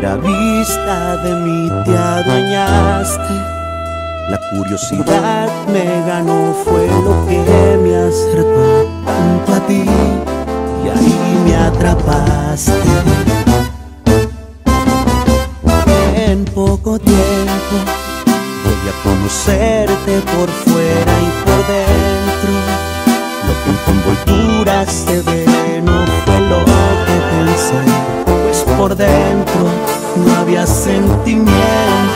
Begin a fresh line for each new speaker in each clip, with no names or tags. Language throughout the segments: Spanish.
primera vista de mí te adueñaste. La curiosidad me ganó, fue lo que me acercó tanto a ti y ahí me atrapaste. En poco tiempo voy a conocerte por fuera y por dentro. Lo que en tu envoltura se ve no fue lo que pensé, por dentro no había sentimientos.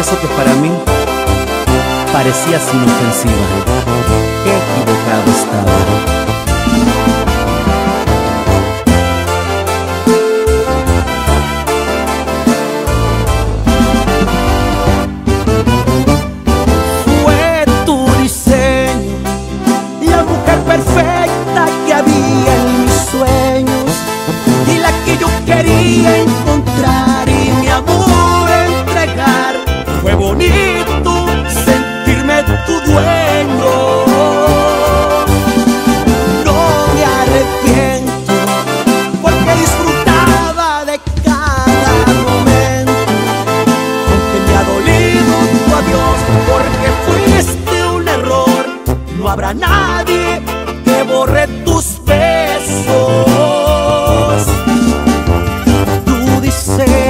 Confieso que para mí parecías inofensiva. Qué equivocado estaba. Fue tu diseño, la mujer perfecta que había en mis sueños y la que yo quería bonito sentirme tu dueño. No me arrepiento porque disfrutaba de cada momento. Aunque me ha dolido tu adiós porque fuiste un error, no habrá nadie que borre tus besos. Tú dices